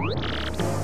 you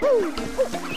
Woo!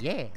Yeah.